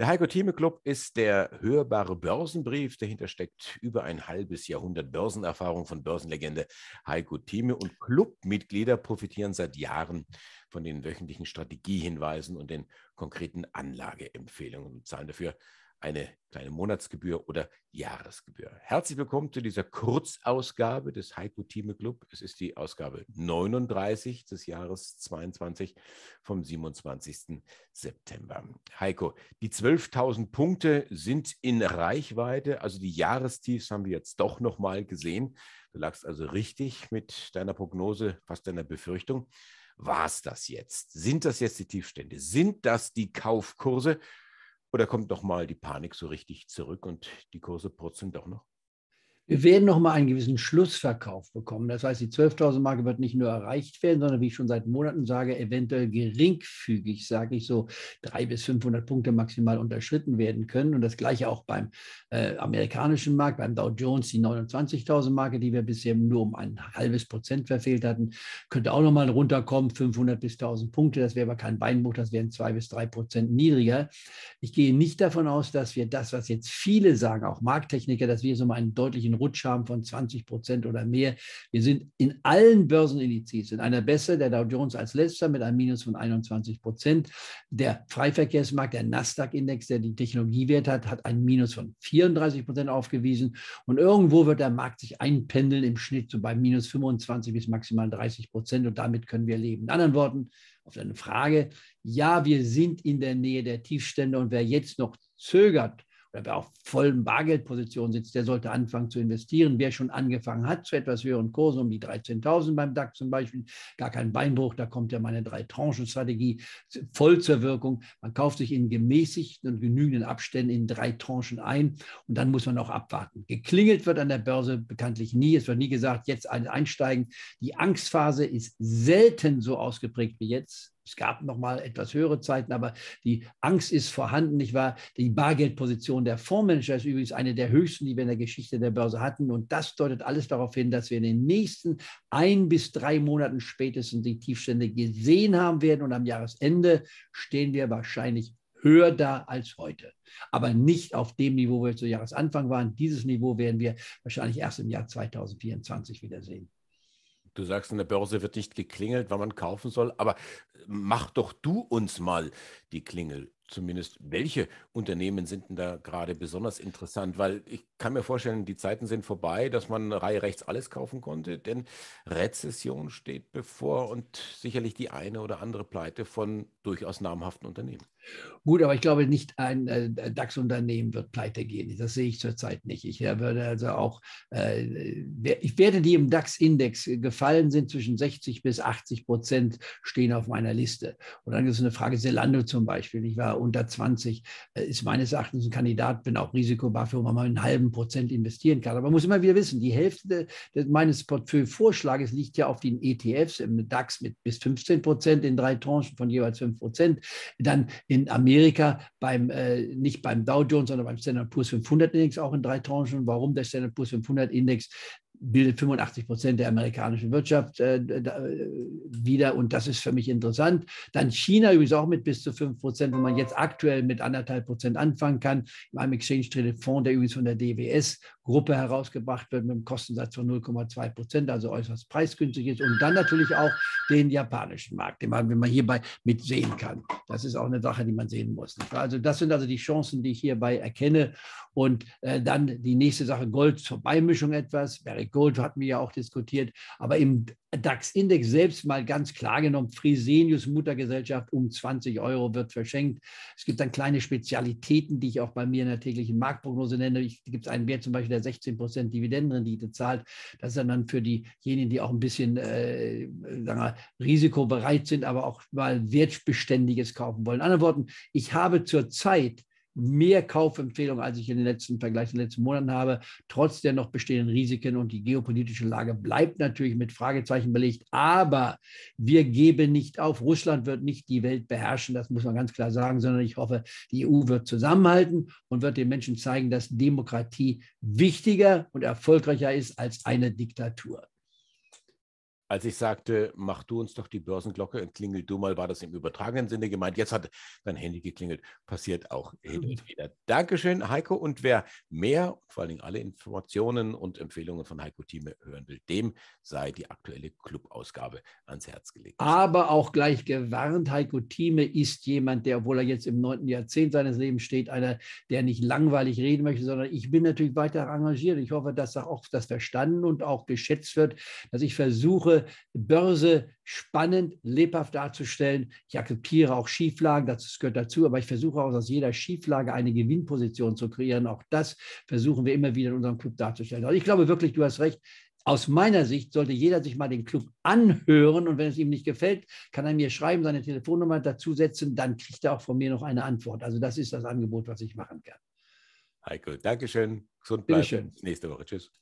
Der Heiko Thieme Club ist der hörbare Börsenbrief. Dahinter steckt über ein halbes Jahrhundert Börsenerfahrung von Börsenlegende Heiko Thieme und Clubmitglieder profitieren seit Jahren von den wöchentlichen Strategiehinweisen und den konkreten Anlageempfehlungen und zahlen dafür eine kleine Monatsgebühr oder Jahresgebühr. Herzlich willkommen zu dieser Kurzausgabe des Heiko Thieme Club. Es ist die Ausgabe 39 des Jahres 22 vom 27. September. Heiko, die 12.000 Punkte sind in Reichweite, also die Jahrestiefs haben wir jetzt doch nochmal gesehen. Du lagst also richtig mit deiner Prognose, fast deiner Befürchtung. War es das jetzt? Sind das jetzt die Tiefstände? Sind das die Kaufkurse? Oder kommt doch mal die Panik so richtig zurück und die Kurse purzeln doch noch? Wir werden noch mal einen gewissen Schlussverkauf bekommen. Das heißt, die 12.000 Marke wird nicht nur erreicht werden, sondern wie ich schon seit Monaten sage, eventuell geringfügig, sage ich so, 300 bis 500 Punkte maximal unterschritten werden können. Und das gleiche auch beim äh, amerikanischen Markt, beim Dow Jones, die 29.000 Marke, die wir bisher nur um ein halbes Prozent verfehlt hatten, könnte auch noch mal runterkommen, 500 bis 1.000 Punkte. Das wäre aber kein Beinbruch, das wären zwei bis drei Prozent niedriger. Ich gehe nicht davon aus, dass wir das, was jetzt viele sagen, auch Markttechniker, dass wir so mal einen deutlichen Rutsch haben von 20 Prozent oder mehr. Wir sind in allen Börsenindizes in einer Bessere, der Dow Jones als letzter mit einem Minus von 21 Prozent. Der Freiverkehrsmarkt, der Nasdaq-Index, der die Technologiewert hat, hat ein Minus von 34 Prozent aufgewiesen. Und irgendwo wird der Markt sich einpendeln im Schnitt so bei minus 25 bis maximal 30 Prozent. Und damit können wir leben. In anderen Worten, auf deine Frage, ja, wir sind in der Nähe der Tiefstände und wer jetzt noch zögert, wer auf vollen Bargeldpositionen sitzt, der sollte anfangen zu investieren. Wer schon angefangen hat zu etwas höheren Kursen, um die 13.000 beim DAX zum Beispiel, gar kein Beinbruch, da kommt ja meine Drei-Tranchen-Strategie voll zur Wirkung. Man kauft sich in gemäßigten und genügenden Abständen in drei Tranchen ein und dann muss man auch abwarten. Geklingelt wird an der Börse bekanntlich nie. Es wird nie gesagt, jetzt einsteigen. Die Angstphase ist selten so ausgeprägt wie jetzt. Es gab noch mal etwas höhere Zeiten, aber die Angst ist vorhanden, nicht wahr? Die Bargeldposition der Fondsmanager ist übrigens eine der höchsten, die wir in der Geschichte der Börse hatten. Und das deutet alles darauf hin, dass wir in den nächsten ein bis drei Monaten spätestens die Tiefstände gesehen haben werden. Und am Jahresende stehen wir wahrscheinlich höher da als heute. Aber nicht auf dem Niveau, wo wir zu Jahresanfang waren. Dieses Niveau werden wir wahrscheinlich erst im Jahr 2024 wiedersehen. Du sagst, in der Börse wird nicht geklingelt, wann man kaufen soll, aber mach doch du uns mal die Klingel zumindest, welche Unternehmen sind denn da gerade besonders interessant? Weil ich kann mir vorstellen, die Zeiten sind vorbei, dass man Reihe rechts alles kaufen konnte, denn Rezession steht bevor und sicherlich die eine oder andere Pleite von durchaus namhaften Unternehmen. Gut, aber ich glaube nicht ein äh, DAX-Unternehmen wird pleite gehen. Das sehe ich zurzeit nicht. Ich äh, würde also auch, äh, ich werde die im DAX-Index gefallen sind, zwischen 60 bis 80 Prozent stehen auf meiner Liste. Und dann ist es eine Frage, Zalando zum Beispiel. Ich war unter 20, äh, ist meines Erachtens ein Kandidat, bin auch risikobar, wo man mal einen halben Prozent investieren kann. Aber man muss immer wieder wissen, die Hälfte meines Portfolio-Vorschlages liegt ja auf den ETFs im DAX mit bis 15 Prozent in drei Tranchen von jeweils 5 Prozent. Dann in Amerika beim, äh, nicht beim Dow Jones, sondern beim Standard Poor's 500 Index auch in drei Tranchen. Warum der Standard Poor's 500 Index? Bildet 85 Prozent der amerikanischen Wirtschaft äh, äh, wieder und das ist für mich interessant. Dann China übrigens auch mit bis zu 5 Prozent, wo man jetzt aktuell mit anderthalb Prozent anfangen kann. In einem Exchange-Traded Fonds, der übrigens von der DWS-Gruppe herausgebracht wird mit einem Kostensatz von 0,2 Prozent, also äußerst preisgünstig ist. Und dann natürlich auch den japanischen Markt, den man, wenn man hierbei mitsehen kann. Das ist auch eine Sache, die man sehen muss. Also das sind also die Chancen, die ich hierbei erkenne. Und äh, dann die nächste Sache, Gold zur Beimischung etwas. Barrick Gold hatten wir ja auch diskutiert. Aber im DAX-Index selbst mal ganz klar genommen, Fresenius Muttergesellschaft um 20 Euro wird verschenkt. Es gibt dann kleine Spezialitäten, die ich auch bei mir in der täglichen Marktprognose nenne. Es gibt einen Wert zum Beispiel, der 16 Prozent Dividendenrendite zahlt. Das ist dann für diejenigen, die auch ein bisschen äh, wir, risikobereit sind, aber auch mal wertbeständiges kaufen wollen. In anderen Worten, ich habe zurzeit mehr Kaufempfehlungen, als ich in den letzten Vergleich in den letzten Monaten habe, trotz der noch bestehenden Risiken. Und die geopolitische Lage bleibt natürlich mit Fragezeichen belegt. Aber wir geben nicht auf. Russland wird nicht die Welt beherrschen, das muss man ganz klar sagen, sondern ich hoffe, die EU wird zusammenhalten und wird den Menschen zeigen, dass Demokratie wichtiger und erfolgreicher ist als eine Diktatur. Als ich sagte, mach du uns doch die Börsenglocke und klingel du mal, war das im übertragenen Sinne gemeint. Jetzt hat dein Handy geklingelt. Passiert auch hin und wieder. Dankeschön, Heiko. Und wer mehr, vor allen Dingen alle Informationen und Empfehlungen von Heiko Thieme hören will, dem sei die aktuelle Clubausgabe ans Herz gelegt. Aber auch gleich gewarnt, Heiko Thieme ist jemand, der, obwohl er jetzt im neunten Jahrzehnt seines Lebens steht, einer, der nicht langweilig reden möchte, sondern ich bin natürlich weiter engagiert. Ich hoffe, dass auch das verstanden und auch geschätzt wird, dass ich versuche, Börse spannend, lebhaft darzustellen. Ich akzeptiere auch Schieflagen, das gehört dazu, aber ich versuche auch aus jeder Schieflage eine Gewinnposition zu kreieren. Auch das versuchen wir immer wieder in unserem Club darzustellen. Also ich glaube wirklich, du hast recht. Aus meiner Sicht sollte jeder sich mal den Club anhören und wenn es ihm nicht gefällt, kann er mir schreiben, seine Telefonnummer dazusetzen, dann kriegt er auch von mir noch eine Antwort. Also das ist das Angebot, was ich machen kann. Heiko, Dankeschön. Gesund bleiben. Nächste Woche. Tschüss.